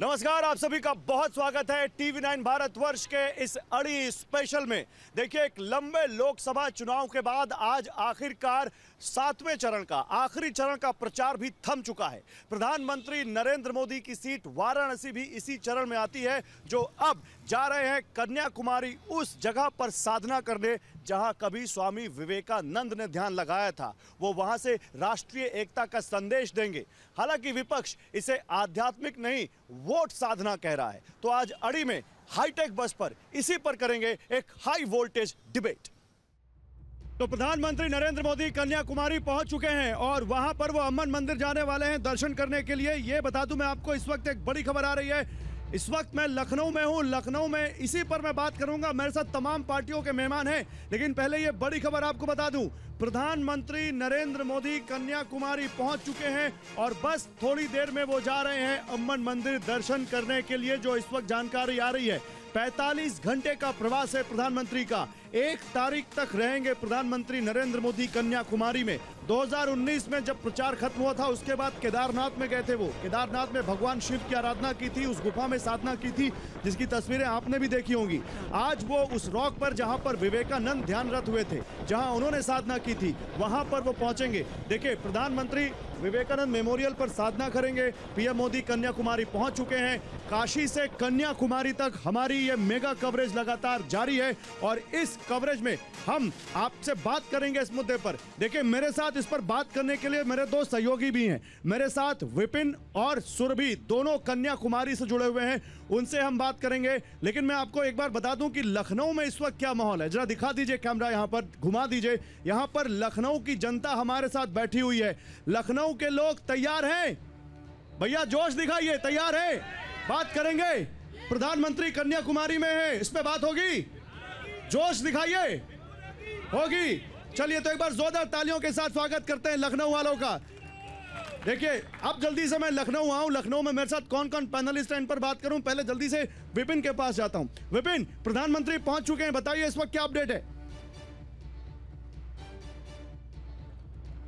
नमस्कार, आप सभी का बहुत स्वागत है टीवी नाइन भारत वर्ष के इस अड़ी स्पेशल में। देखिए, एक लंबे लोकसभा चुनाव के बाद आज आखिरकार सातवें चरण का, आखिरी चरण का प्रचार भी थम चुका है। प्रधानमंत्री नरेंद्र मोदी की सीट वाराणसी भी इसी चरण में आती है, जो अब जा रहे हैं कन्याकुमारी, उस जगह पर साधना करने, जहाँ कभी स्वामी विवेकानंद ने ध्यान लगाया था। वो वहाँ से राष्ट्रीय एकता का संदेश देंगे। हालाँकि विपक्ष इसे आध्यात्मिक नहीं, वोट साधना कह रहा है। तो आज अड़ी में हाईटेक बस पर, इसी पर करेंगे एक हाई वोल्टेज डिबेट। तो प्रधानमंत्री नरेंद्र मोदी कन्याकुमारी पहुँच चुके हैं और वहाँ पर वो अमन मंदिर जाने वाले हैं दर्शन करने के लिए। ये बता दूँ मैं आपको, इस वक्त एक बड़ी खबर आ रही है। इस वक्त मैं लखनऊ में हूँ, लखनऊ में इसी पर मैं बात करूँगा। मेरे साथ तमाम पार्टियों के मेहमान हैं, लेकिन पहले ये बड़ी खबर आपको बता दूँ। प्रधानमंत्री नरेंद्र मोदी कन्याकुमारी पहुँच चुके हैं और बस थोड़ी देर में वो जा रहे हैं अम्मन मंदिर दर्शन करने के लिए, जो इस वक्त जानकारी आ रही है। 45 घंटे का प्रवास है प्रधानमंत्री का। एक तारीख तक रहेंगे प्रधानमंत्री नरेंद्र मोदी कन्याकुमारी में। 2019 में जब प्रचार खत्म हुआ था, उसके बाद केदारनाथ में गए थे वो। केदारनाथ में भगवान शिव की आराधना की थी, उस गुफा में साधना की थी, जिसकी तस्वीरें आपने भी देखी होंगी। आज वो उस रॉक पर, जहाँ पर विवेकानंद ध्यानरत हुए थे, जहाँ उन्होंने साधना की थी, वहाँ पर वो पहुँचेंगे। देखिए, प्रधानमंत्री विवेकानंद मेमोरियल पर साधना करेंगे। पीएम मोदी कन्याकुमारी पहुँच चुके हैं। काशी से कन्याकुमारी तक हमारी ये मेगा कवरेज लगातार जारी है और इस कवरेज में हम आपसे बात करेंगे इस मुद्दे पर। देखिए, मेरे साथ इस पर बात करने के लिए मेरे दो सहयोगी भी हैं। मेरे साथ विपिन और सुरभि, दोनों कन्याकुमारी से जुड़े हुए हैं। उनसे हम बात करेंगे। लेकिन मैं आपको एक बार बता दूँ कि लखनऊ में इस वक्त क्या माहौल है। जरा दिखा दीजिए कैमरा यहाँ पर, घुमा दीजिए। यहाँ पर लखनऊ की जनता हमारे साथ बैठी हुई है। लखनऊ के लोग तैयार हैं? भैया, जोश दिखाइए, तैयार है? बात करेंगे। प्रधानमंत्री कन्याकुमारी में है। इस पे बात होगी? जोश दिखाइए। होगी। चलिए तो एक बार जोरदार तालियों के साथ स्वागत करते हैं लखनऊ वालों का। देखिए, अब जल्दी से मैं लखनऊ आऊँ। लखनऊ में मेरे साथ कौन कौन पैनलिस्ट हैं, इन पर बात करूँ। पहले जल्दी से विपिन के पास जाता हूँ। विपिन, प्रधानमंत्री पहुँच चुके हैं। बताइए, इस वक्त क्या अपडेट है?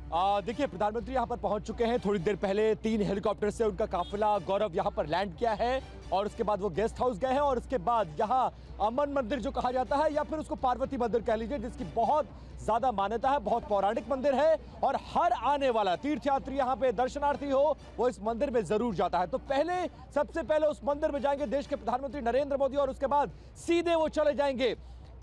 देखिए, प्रधानमंत्री यहाँ पर पहुँच चुके हैं। थोड़ी देर पहले तीन हेलीकॉप्टर से उनका काफिला गौरव यहाँ पर लैंड किया है और उसके बाद वो गेस्ट हाउस गए हैं और उसके बाद यहाँ अमन मंदिर जो कहा जाता है या फिर उसको पार्वती मंदिर कह लीजिए, जिसकी बहुत ज़्यादा मान्यता है, बहुत पौराणिक मंदिर है और हर आने वाला तीर्थयात्री यहाँ पे दर्शनार्थी हो, वो इस मंदिर में ज़रूर जाता है। तो पहले, सबसे पहले उस मंदिर में जाएँगे देश के प्रधानमंत्री नरेंद्र मोदी और उसके बाद सीधे वो चले जाएँगे।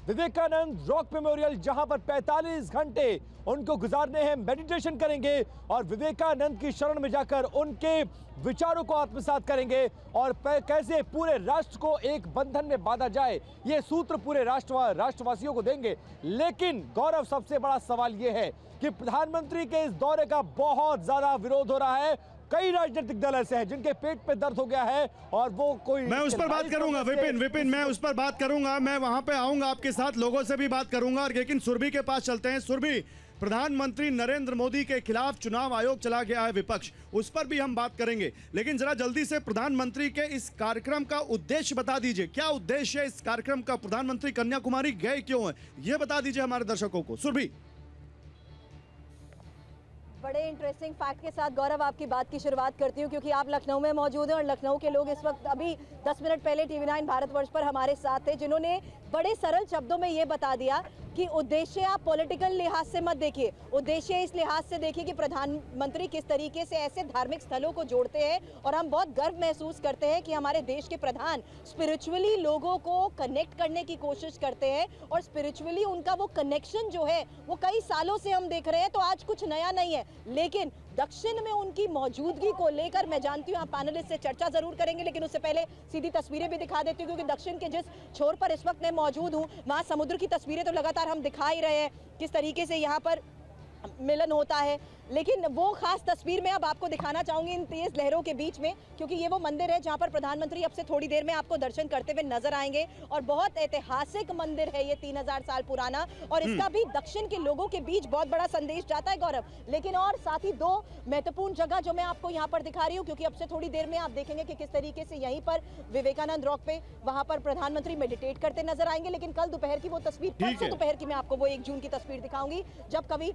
विवेकानंद रॉक मेमोरियल, जहाँ पर 45 घंटे उनको गुजारने हैं, मेडिटेशन करेंगे और विवेकानंद की शरण में जाकर उनके विचारों को आत्मसात करेंगे और कैसे पूरे राष्ट्र को एक बंधन में बांधा जाए, ये सूत्र पूरे राष्ट्र, राष्ट्रवासियों को देंगे। लेकिन गौरव, सबसे बड़ा सवाल ये है कि प्रधानमंत्री के इस दौरे का बहुत ज़्यादा विरोध हो रहा है कई राजनीतिक दल ऐसे हैं जिनके पेट पे दर्द हो गया है और वो कोई मैं उस पर बात करूँगा विपिन विपिन मैं उस पर बात करूँगा मैं वहाँ पे आऊँगा आपके साथ लोगों से भी बात करूँगा लेकिन सुरभि के पास चलते हैं। सुरभि प्रधानमंत्री नरेंद्र मोदी के खिलाफ चुनाव आयोग चला गया है विपक्ष उस पर भी हम बात करेंगे। लेकिन जरा जल्दी से प्रधानमंत्री के इस कार्यक्रम का उद्देश्य बता दीजिए। क्या उद्देश्य है इस कार्यक्रम का? प्रधानमंत्री कन्याकुमारी गए क्यों है? ये बता दीजिए हमारे दर्शकों को। सुरभि। बड़े इंटरेस्टिंग फैक्ट के साथ गौरव, आपकी बात की शुरुआत करती हूँ, क्योंकि आप लखनऊ में मौजूद हैं और लखनऊ के लोग इस वक्त अभी 10 मिनट पहले टीवी नाइन भारतवर्ष पर हमारे साथ थे, जिन्होंने बड़े सरल शब्दों में ये बता दिया कि उद्देश्य आप पॉलिटिकल लिहाज से मत देखिए। उद्देश्य इस लिहाज से देखिए कि प्रधानमंत्री किस तरीके से ऐसे धार्मिक स्थलों को जोड़ते हैं और हम बहुत गर्व महसूस करते हैं कि हमारे देश के प्रधान स्पिरिचुअली लोगों को कनेक्ट करने की कोशिश करते हैं और स्पिरिचुअली उनका वो कनेक्शन जो है, वो कई सालों से हम देख रहे हैं तो आज कुछ नया नहीं है। लेकिन दक्षिण में उनकी मौजूदगी को लेकर मैं जानती हूँ, आप पैनलिस्ट से चर्चा ज़रूर करेंगे, लेकिन उससे पहले सीधी तस्वीरें भी दिखा देती हूँ, क्योंकि दक्षिण के जिस छोर पर इस वक्त मैं मौजूद हूँ, वहाँ समुद्र की तस्वीरें तो लगातार हम दिखा ही रहे हैं। किस तरीके से यहाँ पर मिलन होता है लेकिन वो खास तस्वीर में अब आपको दिखाना चाहूँगी इन तेज लहरों के बीच में क्योंकि ये वो मंदिर है जहाँ पर प्रधानमंत्री अब से थोड़ी देर में आपको दर्शन करते हुए नज़र आएँगे और बहुत ऐतिहासिक मंदिर है ये तीन हज़ार साल पुराना और हम्म। इसका भी दक्षिण के लोगों के बीच बहुत बड़ा संदेश जाता है गौरव। लेकिन और साथ ही दो महत्वपूर्ण जगह जो मैं आपको यहाँ पर दिखा रही हूँ क्योंकि अब से थोड़ी देर में आप देखेंगे कि किस तरीके से यहीं पर विवेकानंद रॉक पे वहाँ पर प्रधानमंत्री मेडिटेट करते नज़र आएँगे। लेकिन कल दोपहर की वो तस्वीर परसों दोपहर की मैं आपको वो एक जून की तस्वीर दिखाऊँगी जब कभी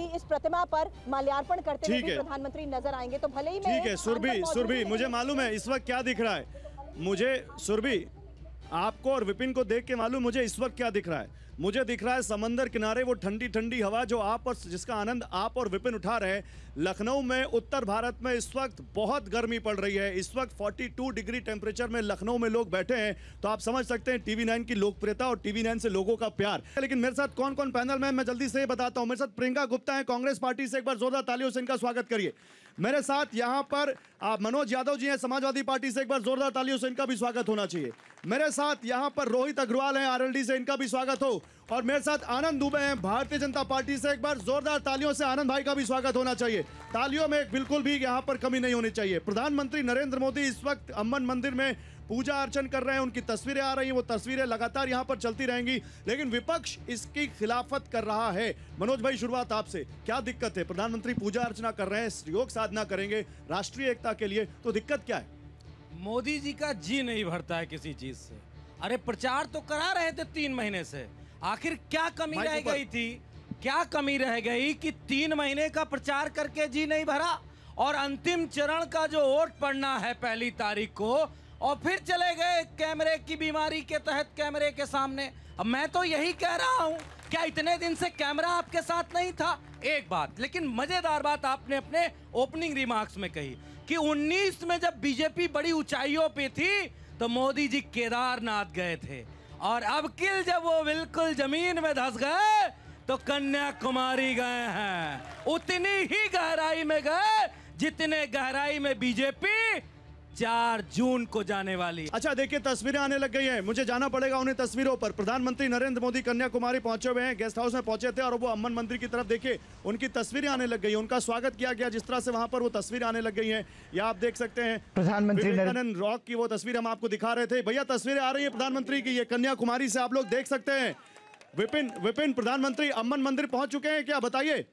कि इस प्रतिमा पर माल्यार्पण करते हुए प्रधानमंत्री नज़र आएँगे। तो भले ही ठीक है सुरभि सुरभि मुझे मालूम है इस वक्त क्या दिख रहा है। मुझे सुरभि आपको और विपिन को देख के मालूम मुझे इस वक्त क्या दिख रहा है। मुझे दिख रहा है समंदर किनारे वो ठंडी ठंडी हवा जो आप और जिसका आनंद आप और विपिन उठा रहे हैं। लखनऊ में, उत्तर भारत में इस वक्त बहुत गर्मी पड़ रही है। इस वक्त 42 डिग्री टेम्परेचर में लखनऊ में लोग बैठे हैं। तो आप समझ सकते हैं टीवी नाइन की लोकप्रियता और टीवी नाइन से लोगों का प्यार। लेकिन मेरे साथ कौन कौन पैनल में मैं जल्दी से बताता हूँ। मेरे साथ प्रियंका गुप्ता है, कांग्रेस पार्टी से एक बार जोरदार तालियों से इनका स्वागत करिए। मेरे साथ यहाँ पर आप मनोज यादव जी हैं, समाजवादी पार्टी से एक बार जोरदार तालियों से इनका भी स्वागत होना चाहिए। मेरे साथ यहाँ पर रोहित अग्रवाल हैं आरएलडी से इनका भी स्वागत हो। और मेरे साथ आनंद दुबे हैं, भारतीय जनता पार्टी से एक बार जोरदार तालियों से आनंद भाई का भी स्वागत होना चाहिए। तालियों में बिल्कुल भी यहाँ पर कमी नहीं होनी चाहिए। प्रधानमंत्री नरेंद्र मोदी इस वक्त अमन मंदिर में पूजा अर्चन कर रहे हैं उनकी तस्वीरें आ रही हैं वो तस्वीरें लगातार यहाँ पर चलती रहेंगी लेकिन विपक्ष इसकी खिलाफत कर रहा है। मनोज भाई शुरुआत आपसे। क्या दिक्कत है? प्रधानमंत्री पूजा अर्चना कर रहे हैं योग साधना करेंगे राष्ट्रीय एकता के लिए तो दिक्कत क्या है? मोदी जी का जी नहीं भरता है किसी चीज़ से। अरे प्रचार तो करा रहे थे तीन महीने से। आखिर क्या कमी रह गई थी? क्या कमी रह गई कि तीन महीने का प्रचार करके जी नहीं भरा? और अंतिम चरण का जो वोट पड़ना है पहली तारीख को और फिर चले गए कैमरे की बीमारी के तहत कैमरे के सामने। अब मैं तो यही कह रहा हूँ, क्या इतने दिन से कैमरा आपके साथ नहीं था? एक बात, लेकिन मज़ेदार बात आपने अपने ओपनिंग रिमार्क्स में कही कि 19 में जब बीजेपी बड़ी ऊंचाइयों पे थी तो मोदी जी केदारनाथ गए थे। और अब किल जब वो बिल्कुल ज़मीन में धस गए तो कन्याकुमारी गए हैं। उतनी ही गहराई में गए जितने गहराई में बीजेपी चार जून को जाने वाली। अच्छा देखिए तस्वीरें आने लग गई हैं। मुझे जाना पड़ेगा उन्हें तस्वीरों पर। प्रधानमंत्री नरेंद्र मोदी कन्याकुमारी पहुँचे हुए हैं गेस्ट हाउस में पहुँचे थे और वो अम्बन मंदिर की तरफ़ देखिए उनकी तस्वीरें आने लग गई हैं। उनका स्वागत किया गया जिस तरह से वहाँ पर वो तस्वीरें आने लग गई है। या आप देख सकते हैं प्रधानमंत्री नरेंद्र रॉक की वो तस्वीर हम आपको दिखा रहे थे। भैया तस्वीरें आ रही है प्रधानमंत्री की ये कन्याकुमारी से आप लोग देख सकते हैं। विपिन विपिन प्रधानमंत्री अम्बन मंदिर पहुँच चुके हैं क्या? बताइए।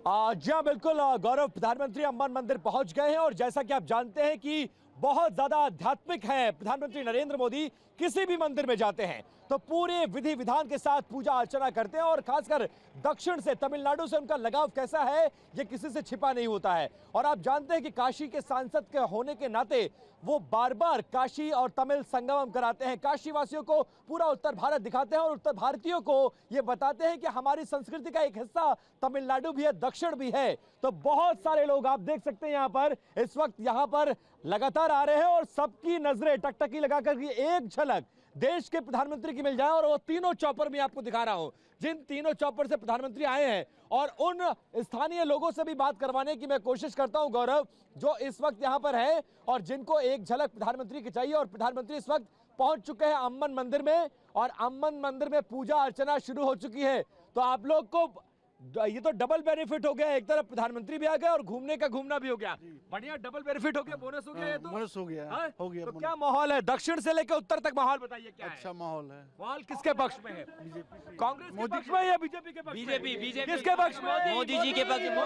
जी हाँ बिल्कुल गौरव, प्रधानमंत्री अम्बन मंदिर पहुँच गए हैं और जैसा कि आप जानते हैं कि बहुत ज़्यादा आध्यात्मिक है प्रधानमंत्री नरेंद्र मोदी, किसी भी मंदिर में जाते हैं। तो पूरे विधि विधान के साथ पूजा अर्चना करते हैं और खासकर दक्षिण से तमिलनाडु से उनका लगाव कैसा है, ये किसी से छिपा नहीं होता है। और आप जानते हैं कि काशी के सांसद के होने के नाते वो बार बार काशी और तमिल संगमम कराते हैं। काशी वासियों को पूरा उत्तर भारत दिखाते हैं और उत्तर भारतीयों को ये बताते हैं कि हमारी संस्कृति का एक हिस्सा तमिलनाडु भी है, दक्षिण भी है। तो बहुत सारे लोग आप देख सकते हैं यहाँ पर, इस वक्त यहाँ पर लगातार आ रहे हैं और सबकी नज़रें टकटकी लगाकर एक झलक देश के प्रधानमंत्री की मिल जाए और वो तीनों चौपर भी आपको दिखा रहा हूँ। जिन तीनों चौपर से प्रधानमंत्री आए हैं और उन स्थानीय लोगों से भी बात करवाने की मैं कोशिश करता हूँ, गौरव, जो इस वक्त यहाँ पर है और जिनको एक झलक प्रधानमंत्री की चाहिए और प्रधानमंत्री इस वक्त पहुँच चुके हैं अम्बन मंदिर में और अम्बन मंदिर में पूजा अर्चना शुरू हो चुकी है। तो आप लोग को ये तो डबल बेनिफिट हो गया एक तरफ़ प्रधानमंत्री भी आ गया और घूमने का घूमना भी हो गया। बढ़िया डबल बेनिफिट हो गया बोनस हो गया ये तो। बोनस हो गया हाँ? हो गया तो क्या माहौल है? दक्षिण से लेकर उत्तर तक माहौल बताइए क्या अच्छा माहौल है। माहौल किसके पक्ष में है? कांग्रेस के पक्ष में या बीजेपी के पक्ष बीजेपी बीजेपी। किसके पक्ष में? मोदी जी के पक्ष में।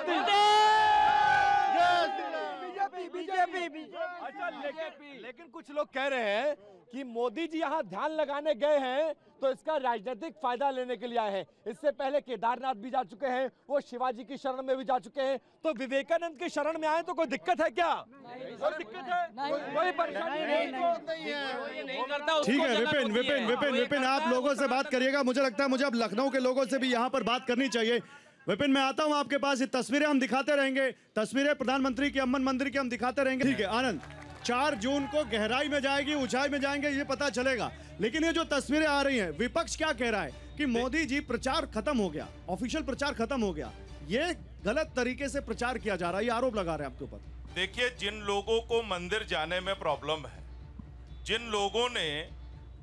बीजेपी बीजेपी अच्छा लेकिन लेकिन कुछ लोग कह रहे हैं कि मोदी जी यहाँ ध्यान लगाने गए हैं तो इसका राजनीतिक फ़ायदा लेने के लिए आए हैं। इससे पहले केदारनाथ भी जा चुके हैं वो शिवाजी की शरण में भी जा चुके हैं। तो विवेकानंद की शरण में आए तो कोई दिक्कत है क्या? कोई दिक्कत है? कोई परेशानी ठीक है विपिन विपिन विपिन विपिन आप लोगों से बात करिएगा। मुझे लगता है मुझे अब लखनऊ के लोगों से भी यहाँ पर बात करनी चाहिए। विपिन, मैं आता हूँ आपके पास। ये तस्वीरें हम दिखाते रहेंगे। तस्वीरें प्रधानमंत्री की अम्बन मंदिर की हम दिखाते रहेंगे। ठीक है, आनंद, चार जून को गहराई में जाएगी, ऊंचाई में जाएँगे, ये पता चलेगा। लेकिन ये जो तस्वीरें आ रही हैं, विपक्ष क्या कह रहा है कि मोदी जी प्रचार खत्म हो गया, ऑफिशियल प्रचार खत्म हो गया। ये गलत तरीके से प्रचार किया जा रहा है, ये आरोप लगा रहे हैं आपके ऊपर। देखिए, जिन लोगों को मंदिर जाने में प्रॉब्लम है, जिन लोगों ने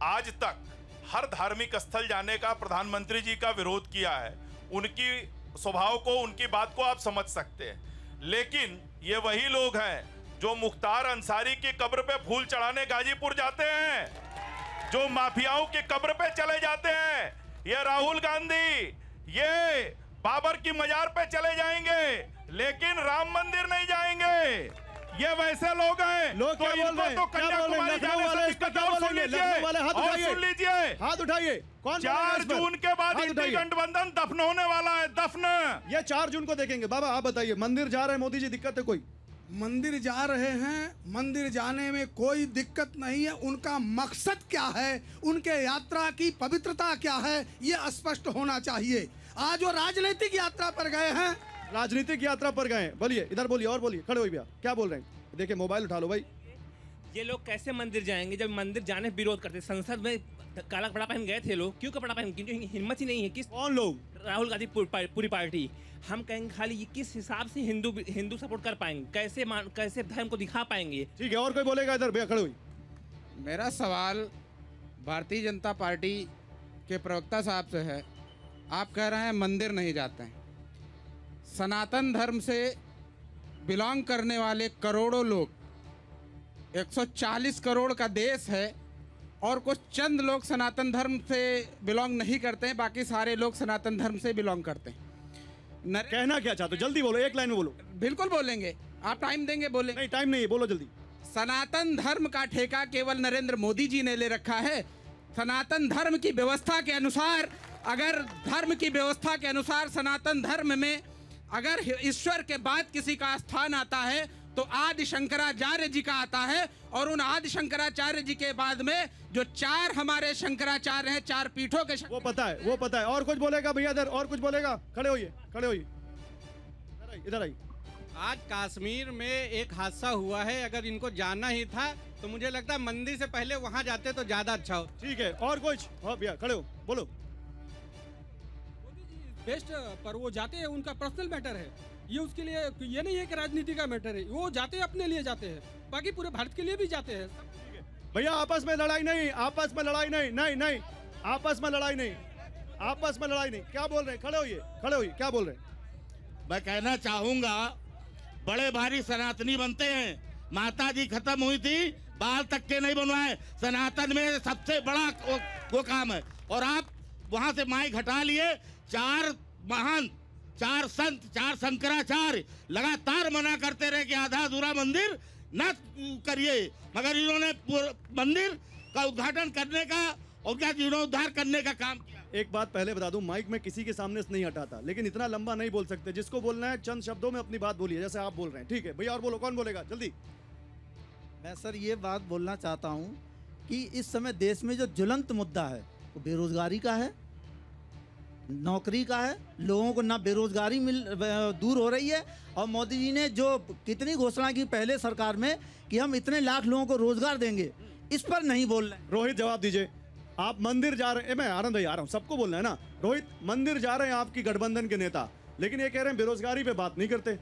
आज तक हर धार्मिक स्थल जाने का प्रधानमंत्री जी का विरोध किया है, उनकी स्वभाव को, उनकी बात को आप समझ सकते हैं। लेकिन ये वही लोग हैं जो मुख्तार अंसारी की कब्र पे फूल चढ़ाने गाजीपुर जाते हैं, जो माफियाओं की कब्र पे चले जाते हैं। ये राहुल गांधी, ये बाबर की मजार पे चले जाएँगे, लेकिन राम मंदिर नहीं जाएँगे। ये वैसे लोग हैं। लोग तो क्या बोल रहे तो क्या बोल रहे कन्याकुमारी जाने वाले से दिक्कत क्या और बोल सुन लीजिए। वाले हाथ और उठाइए। सुन लीजिए। हाथ उठाइए। कौन चार जून के बाद। गठबंधन दफन होने वाला है दफन। ये चार जून को देखेंगे। बाबा आप बताइए मंदिर जा रहे हैं? मोदी जी दिक्कत है कोई? मंदिर जा रहे हैं। मंदिर जाने में कोई दिक्कत नहीं है। उनका मकसद क्या है? उनके यात्रा की पवित्रता क्या है? ये स्पष्ट होना चाहिए। आज वो राजनीतिक यात्रा पर गए हैं। राजनीतिक यात्रा पर गए। बोलिए इधर बोलिए और बोलिए खड़े हो भैया। क्या बोल रहे हैं? देखिए मोबाइल उठा लो भाई। ये लोग कैसे मंदिर जाएँगे? जब मंदिर जाने विरोध करते संसद में काला कपड़ा पहन गए थे लोग। क्यों कपड़ा पहन? क्योंकि हिम्मत ही नहीं है। किस कौन लोग? राहुल गांधी पूरी पूरी पार्टी। हम कहेंगे खाली ये किस हिसाब से हिंदू हिंदू सपोर्ट कर पाएँगे? कैसे मान कैसे धर्म को दिखा पाएँगे? ठीक है और कोई बोलेगा इधर? भैया खड़े हुई मेरा सवाल भारतीय जनता पार्टी के प्रवक्ता साहब से है। आप कह रहे हैं मंदिर नहीं जाते हैं। सनातन धर्म से बिलोंग करने वाले करोड़ों लोग 140 करोड़ का देश है और कुछ चंद लोग सनातन धर्म से बिलोंग नहीं करते हैं बाकी सारे लोग सनातन धर्म से बिलोंग करते हैं। नरे- कहना क्या चाहते हो? जल्दी बोलो एक लाइन में बोलो। बिल्कुल बोलेंगे। आप टाइम देंगे बोलेंगे। नहीं टाइम नहीं है बोलो जल्दी। सनातन धर्म का ठेका केवल नरेंद्र मोदी जी ने ले रखा है। सनातन धर्म की व्यवस्था के अनुसार अगर धर्म की व्यवस्था के अनुसार सनातन धर्म में अगर ईश्वर के बाद किसी का स्थान आता है तो आदि शंकराचार्य जी का आता है और उन आदि शंकराचार्य जी के बाद में जो चार हमारे शंकराचार्य हैं चार पीठों के वो पता है वो पता है। और कुछ बोलेगा भैया इधर और कुछ बोलेगा? खड़े होइए खड़े होइए। इधर आइए, इधर आइए। आज कश्मीर में एक हादसा हुआ है अगर इनको जाना ही था तो मुझे लगता है मंदिर से पहले वहाँ जाते तो ज़्यादा अच्छा हो ठीक है और कुछ? हाँ भैया खड़े हो बोलो। बेस्ट पर वो जाते हैं उनका पर्सनल मैटर है। ये उसके लिए ये नहीं है कि राजनीति का मैटर है वो जाते हैं अपने लिए जाते हैं। बाकी पूरे भारत के लिए भी जाते हैं। भैया आपस में लड़ाई नहीं आपस में लड़ाई नहीं नहीं नहीं आपस में लड़ाई नहीं आपस में लड़ाई नहीं। क्या बोल रहे हैं? खड़े होइए खड़े होइए क्या बोल रहे मैं कहना चाहूँगा बड़े भारी सनातनी बनते हैं। माता जी खत्म हुई थी बाल तक के नहीं बनवाए। सनातन में सबसे बड़ा वो, वो काम है। और आप वहाँ से माइक हटा लिए। चार महान चार संत चार शंकराचार्य लगातार मना करते रहे कि आधा अधूरा मंदिर न करिए। मगर इन्होंने मंदिर का उद्घाटन करने का और क्या जीर्णोद्धार करने का काम किया। एक बात पहले बता दूँ माइक में किसी के सामने से नहीं हटाता लेकिन इतना लंबा नहीं बोल सकते। जिसको बोलना है चंद शब्दों में अपनी बात बोलिए जैसे आप बोल रहे हैं। ठीक है भैया और बोलो कौन बोलेगा? जल्दी। मैं सर ये बात बोलना चाहता हूँ कि इस समय देश में जो ज्वलंत मुद्दा है वो बेरोजगारी का है नौकरी का है लोगों को ना बेरोजगारी मिल दूर हो रही है। और मोदी जी ने जो कितनी घोषणा की पहले सरकार में कि हम इतने लाख लोगों को रोज़गार देंगे इस पर नहीं बोल रहे रोहित जवाब दीजिए। आप मंदिर जा रहे हैं मैं आनंद भाई आ रहा हूँ सबको बोलना है ना। रोहित मंदिर जा रहे हैं आपकी गठबंधन के नेता लेकिन ये कह रहे हैं बेरोजगारी पे बात नहीं करते।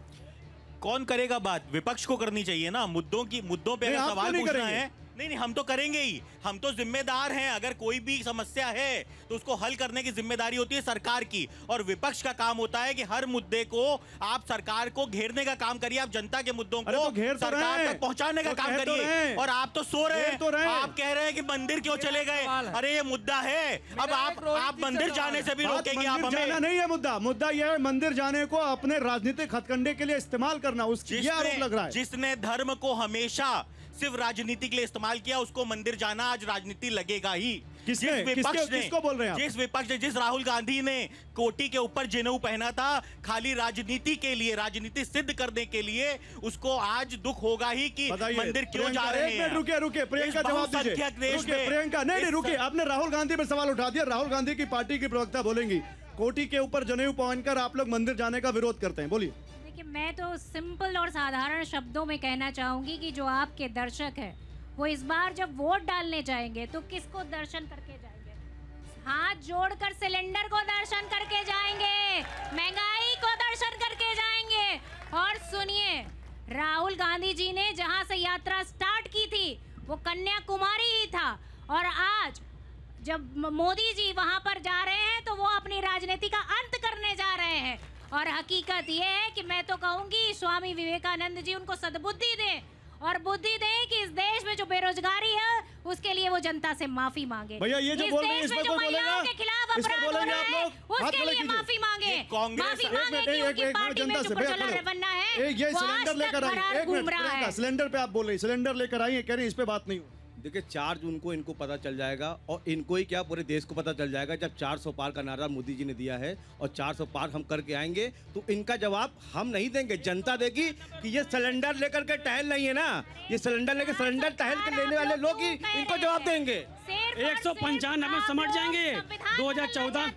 कौन करेगा बात? विपक्ष को करनी चाहिए ना। मुद्दों की मुद्दों पे आप क्यों सवाल नहीं पूछना? है नहीं नहीं हम तो करेंगे ही। हम तो जिम्मेदार हैं। अगर कोई भी समस्या है तो उसको हल करने की ज़िम्मेदारी होती है सरकार की। और विपक्ष का काम होता है कि हर मुद्दे को आप सरकार को घेरने का काम करिए। आप जनता के मुद्दों को तो घेर तो सरकार तक पहुँचाने का तो काम तो करिए। और आप तो सो रहे हैं। तो आप कह रहे हैं कि मंदिर क्यों चले गए? अरे ये मुद्दा है। अब आप आप मंदिर जाने से भी रोकेंगे आप हमें। नहीं है मुद्दा। मुद्दा यह है मंदिर जाने को अपने राजनीतिक हथकंडे के लिए इस्तेमाल करना उसकी ये आरोप लग रहा है। जिसने धर्म को हमेशा सिर्फ़ राजनीति के लिए इस्तेमाल किया उसको मंदिर जाना आज राजनीति लगेगा ही। किसने? जिस विपक्ष किसके- ने किसको बोल रहे हैं जिस विपक्ष ने जिस राहुल गांधी ने कोटी के ऊपर जिनेऊ पहना था खाली राजनीति के लिए राजनीति सिद्ध करने के लिए उसको आज दुख होगा ही कि मंदिर क्यों जा रहे हैं। रुकिए रुकिए प्रियंका जवाब दीजिए। प्रियंका नहीं नहीं रुकिए आपने राहुल गांधी पर सवाल उठा दिया राहुल गांधी की पार्टी की प्रवक्ता बोलेंगी कोटी के ऊपर जनेऊ पहनकर आप लोग मंदिर जाने का विरोध करते हैं बोलिए। देखिए मैं तो सिंपल और साधारण शब्दों में कहना चाहूँगी कि जो आपके दर्शक हैं, वो इस बार जब वोट डालने जाएँगे तो किसको दर्शन करके जाएँगे? हाथ जोड़कर सिलेंडर को दर्शन करके जाएँगे, महँगाई को दर्शन करके जाएँगे। और सुनिए, राहुल गांधी जी ने जहाँ से यात्रा स्टार्ट की थी, वो कन्याकुमारी ही था। और आज जब मोदी जी वहाँ पर जा रहे हैं तो वो अपनी राजनीति का अंत करने जा रहे हैं। और हकीकत ये है कि मैं तो कहूँगी स्वामी विवेकानंद जी उनको सदबुद्धि दें और बुद्धि दे कि इस देश में जो बेरोजगारी है उसके लिए वो जनता से माफ़ी मांगे। भैया, ये जो इस बोल रहे हैं, देश इस में पर जो कोई बोलेगा? के खिलाफ अपराध हो रहा है उसके लिए माफ़ी मांगे। कांग्रेस- एक मिनट एक पार्टी जनता से भैया है। एक ये सिलेंडर लेकर आई एक मिनट है। सिलेंडर पे आप बोल रही सिलेंडर लेकर आई है कह रही इस पे बात नहीं हो। देखिए चार जून को इनको पता चल जाएगा और इनको ही क्या पूरे देश को पता चल जाएगा जब 400 पार का नारा मोदी जी ने दिया है और 400 पार हम करके आएँगे तो इनका जवाब हम नहीं देंगे। जनता देगी कि ये सिलेंडर लेकर के टहल नहीं है ना? ये सिलेंडर लेकर सिलेंडर टहल के लेने वाले लोग ही इनको जवाब देंगे। एक सौ पंचानवे में समझ जाएँगे। 2014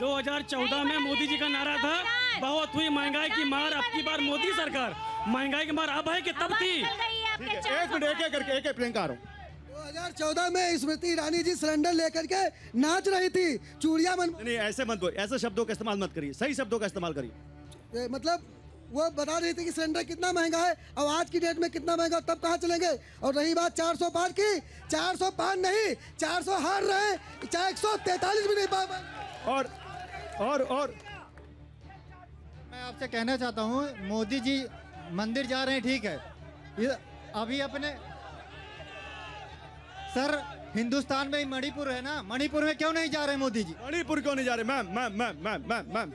2014 में मोदी जी का नारा था। बहुत हुई महँगाई की मार अब की बार मोदी सरकार। महँगाई की मार अब है कि तब थी? एक मिनट एक एक करके एक एक प्रियंका आ रहा हूँ। 2014 में स्मृति ईरानी जी सिलेंडर लेकर के नाच रही थी। चूड़िया मन नहीं ऐसे मत बोल ऐसे शब्दों का इस्तेमाल मत करिए सही शब्दों का इस्तेमाल करिए। मतलब वो बता रही थी कि सिलेंडर कितना महँगा है और आज की डेट में कितना महँगा तब कहाँ चलेंगे? और रही बात 400 पार की 400 पार नहीं 400 हार रहे चाहे एक भी नहीं पा पाए और और और। मैं आपसे कहना चाहता हूँ मोदी जी मंदिर जा रहे हैं ठीक है। अभी अपने सर, हिंदुस्तान में मणिपुर है ना? मणिपुर में क्यों नहीं जा रहे मोदी जी? मणिपुर क्यों नहीं जा रहे? Ma'am ma'am ma'am ma'am ma'am ma'am.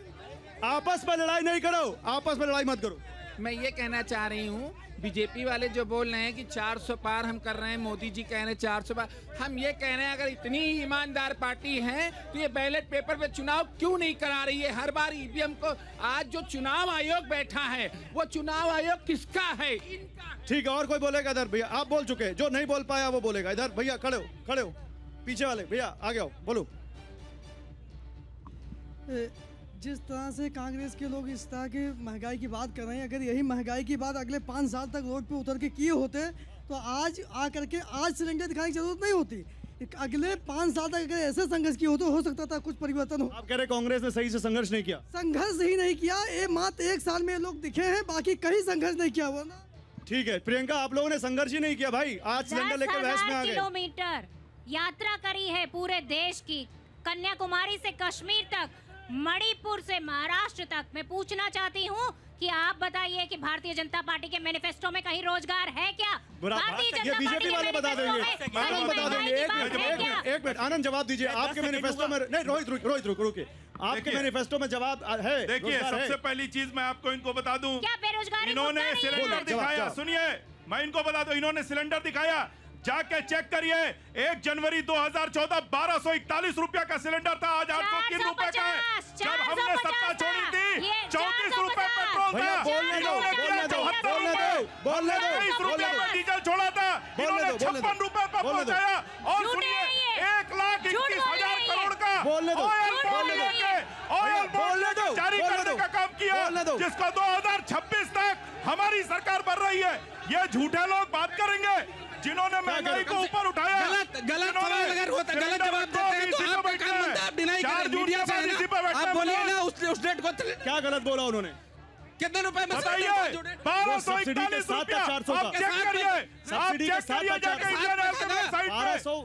आपस में लड़ाई नहीं करो, आपस में लड़ाई मत करो। मैं ये कहना चाह रही हूँ बीजेपी वाले जो बोल रहे हैं कि 400 पार हम कर रहे हैं मोदी जी कह रहे हैं 400 पार हम ये कह रहे हैं अगर इतनी ईमानदार पार्टी है तो ये बैलेट पेपर पे चुनाव क्यों नहीं करा रही है? हर बार ईवीएम को आज जो चुनाव आयोग बैठा है वो चुनाव आयोग किसका है? ठीक है और कोई बोलेगा इधर? भैया आप बोल चुके हैं जो नहीं बोल पाया वो बोलेगा। इधर भैया खड़े हो खड़े हो पीछे वाले भैया आगे आओ बोलो। जिस तरह से कांग्रेस के लोग इस तरह की महँगाई की बात कर रहे हैं अगर यही महँगाई की बात अगले पाँच साल तक रोड पे उतर के किए होते तो आज आ करके आज सिलेंडर दिखाने की ज़रूरत नहीं होती। अगले पाँच साल तक अगर ऐसे संघर्ष किए होते हो सकता था कुछ परिवर्तन हो। आप कह रहे कांग्रेस ने सही से संघर्ष नहीं किया? संघर्ष ही नहीं किया ये मात्र एक साल में लोग दिखे हैं बाकी कहीं संघर्ष नहीं किया हुआ ना। ठीक है प्रियंका आप लोगों ने संघर्ष ही नहीं किया भाई। आज सिलेंडर लेकर बहस में आ गए। किलोमीटर यात्रा करी है पूरे देश की। कन्याकुमारी से कश्मीर तक। मणिपुर से महाराष्ट्र तक। मैं पूछना चाहती हूँ कि आप बताइए कि भारतीय जनता पार्टी के मैनिफेस्टो में कहीं रोज़गार है क्या? बुरा भारतीय जनता पार्टी बीजेपी वाले बता देंगे। आनंद बता देंगे। एक मिनट एक मिनट एक मिनट आनंद जवाब दीजिए। आपके मैनिफेस्टो में नहीं रोहित रुक रोहित रुक रुके आपके मैनिफेस्टो में जवाब है देखिए सबसे पहली चीज़ मैं आपको इनको बता दूँ। क्या बेरोजगारी इन्होंने? सिलेंडर दिखाया सुनिए मैं इनको बता दूँ इन्होंने सिलेंडर दिखाया जाके चेक करिए। एक जनवरी 2014 बारह सौ इकतालीस रुपया का सिलेंडर था। आज आठ सौ तीन रुपए का है। जब हमने सत्ता छोड़ी थी चौतीस रूपए पेट्रोल था। बोलने दो, रुपए डीजल छोड़ा था। इन्होंने दो, बोलने दो। छप्पन रूपए पर पहुँचाया। और सुनिए एक लाख इक्कीस हज़ार करोड़ का ऑयल बोलने दो। जारी करने का काम किया बोलने दो। जिसका 2026 तक हमारी सरकार बन रही है। ये झूठे लोग बात करेंगे। जिन्होंने महँगाई को ऊपर उठाया गलत गलत सवाल अगर होता गलत जवाब देते हैं तो आप काम। बनता आप डिनाई करें मीडिया से है आप बोलिए ना उस उस डेट को क्या गलत बोला उन्होंने? कितने रुपए में बताइए बारह सौ इकतालीस साथ रुपया। था 400 आप का। चेक करिए आप चेक करिए जाके 400 इंडियन ऑयल बारह पे आज सौ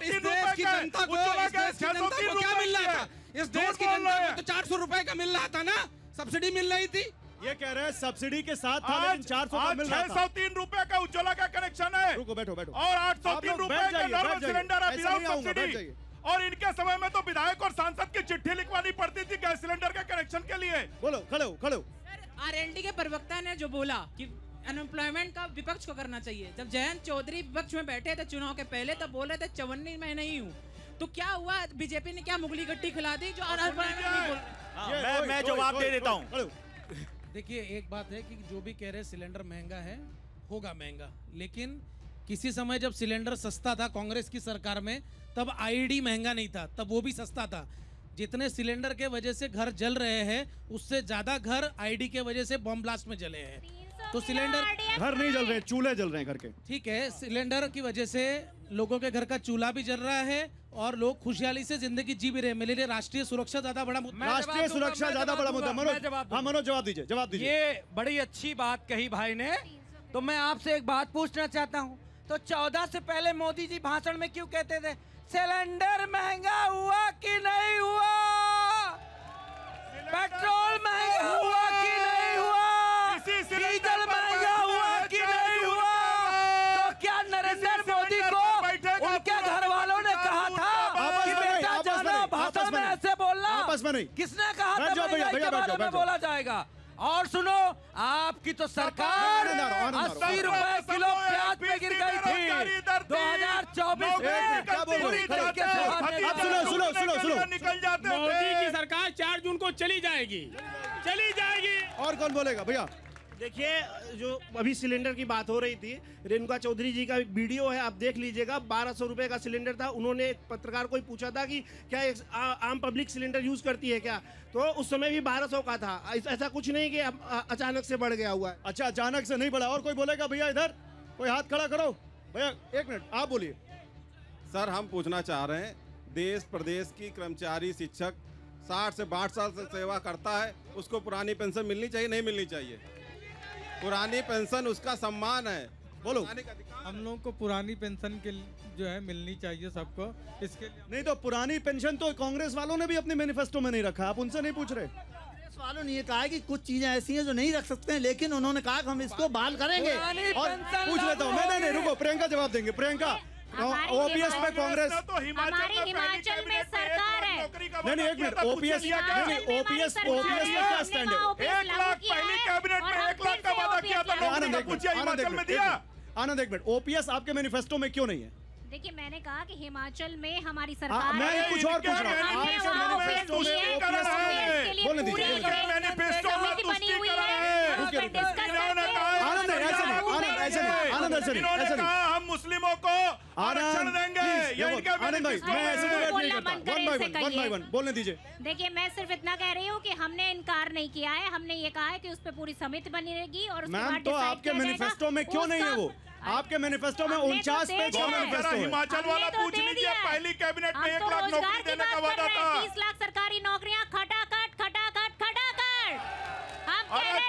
तीन रुपए की का जनता को उज्ज्वला गैस छह सौ तीन को क्या मिल रहा था? इस देश की जनता को तो चार सौ रुपए का मिल रहा था ना? सब्सिडी मिल रही थी? ये कह रहे हैं सब्सिडी के साथ था लेकिन आज चार सौ मिल रहा था। सौ तीन रुपए का उज्ज्वला का कनेक्शन है। रुको बैठो बैठो। और आठ सौ तीन रुपए का नॉर्मल सिलेंडर है सब्सिडी और इनके समय में तो विधायक और सांसद की चिट्ठी लिखवानी पड़ती थी गैस सिलेंडर के कनेक्शन के लिए। बोलो खड़े हो खड़े हो। आरएलडी के प्रवक्ता ने जो बोला कि अनएम्प्लॉयमेंट का विपक्ष को करना चाहिए। जब जयंत चौधरी विपक्ष में बैठे थे चुनाव के पहले तब बोले थे चवन्नी मैं नहीं हूँ। तो क्या हुआ? बीजेपी ने क्या मुगली गट्टी खिला दी जो अनएम्प्लॉयमेंट नहीं बोल हाँ, मैं मैं जवाब दे देता हूँ। देखिए, एक बात है कि जो भी कह रहे सिलेंडर महँगा है, होगा महँगा। लेकिन किसी समय जब सिलेंडर सस्ता था कांग्रेस की सरकार में, तब आईडी महँगा नहीं था, तब वो भी सस्ता था। जितने सिलेंडर के वजह से घर जल रहे हैं, उससे ज़्यादा घर आईडी के वजह से बम ब्लास्ट में जले हैं। तो सिलेंडर घर नहीं जल रहे चूल्हे जल रहे हैं घर के। ठीक है सिलेंडर की वजह से लोगों के घर का चूल्हा भी जल रहा है और लोग खुशहाली से ज़िंदगी जी भी रहे मेरे लिए राष्ट्रीय सुरक्षा ज़्यादा बड़ा मुद्दा राष्ट्रीय सुरक्षा ज़्यादा बड़ा मुद्दा मनोज हाँ मनोज जवाब दीजिए जवाब दीजिए। ये बड़ी अच्छी बात कही भाई ने। तो मैं आपसे एक बात पूछना चाहता हूँ। तो चौदह से पहले मोदी जी भाषण में क्यों कहते थे सिलेंडर महँगा हुआ कि नहीं हुआ? पेट्रोल महँगा हुआ नहीं। किसने कहा था जो भैया, महँगाई भैया, के बारे जाओ, में बोला जाएगा? और सुनो आपकी तो सरकार। अस्सी रुपए किलो प्याज पे गिर गई थी। दो हज़ार चौबीस में क्या बोल रहे? पूरी तरीके से अब सुनो सुनो सुनो सुनो। निकल जाते मोदी की सरकार चार जून को चली जाएगी। चली जाएगी। और कौन बोलेगा भैया? देखिए जो अभी सिलेंडर की बात हो रही थी रेणुका चौधरी जी का वीडियो है आप देख लीजिएगा बारह सौ रुपए का सिलेंडर था। उन्होंने एक पत्रकार को ही पूछा था कि क्या एक आ, आम पब्लिक सिलेंडर यूज़ करती है क्या? तो उस समय भी बारह सौ का था। ऐसा कुछ नहीं कि अब, अचानक से बढ़ गया हुआ है। अच्छा अचानक से नहीं बढ़ा। और कोई बोलेगा भैया इधर कोई हाथ खड़ा करो। भैया एक मिनट आप बोलिए। सर हम पूछना चाह रहे हैं देश प्रदेश की कर्मचारी शिक्षक साठ से बासठ साल से सेवा करता है उसको पुरानी पेंशन मिलनी चाहिए नहीं मिलनी चाहिए? पुरानी पेंशन उसका सम्मान है। बोलो। हम लोग को पुरानी पेंशन के जो है मिलनी चाहिए सबको। इसके लिए नहीं तो पुरानी पेंशन तो कांग्रेस वालों ने भी अपने मैनिफेस्टो में नहीं रखा आप उनसे नहीं पूछ रहे। कांग्रेस वालों ने ये कहा है कि कुछ चीज़ें ऐसी हैं जो नहीं रख सकते हैं लेकिन उन्होंने कहा कि हम इसको बहाल करेंगे। और पूछ लेता हूँ। मैं नहीं नहीं रुको प्रियंका जवाब देंगे प्रियंका। ओपीएस में कांग्रेस हमारी हिमाचल में सरकार है। नहीं नहीं एक मिनट ओपीएस नहीं ओपीएस ओपीएस में क्या स्टैंड है एक लाख पहली कैबिनेट में एक लाख का वादा किया था आनंद एक मिनट आनंद एक मिनट ओपीएस आपके मैनिफेस्टो में क्यों नहीं है? देखिए मैंने कहा कि हिमाचल में हमारी हाँ, सरकार मैं कुछ और पूछ रहा हूँ। है। हम मुस्लिमों को आरक्षण देंगे बोलना दीजिए। देखिए मैं सिर्फ़ इतना कह रही हूँ कि हमने इनकार नहीं किया है हमने ये कहा है कि उस पर पूरी समिति बनी रहेगी और मैम तो आपके मैनिफेस्टो में क्यों नहीं है वो? आपके मैनिफेस्टो में तो उनचास पेज का मैनिफेस्टो हिमाचल वाला तो पूछ लीजिए दिया पहली कैबिनेट में एक तो लाख नौकरी देने का वादा था। बीस लाख सरकारी नौकरियाँ खटाखट खटाखट खटाखट। हम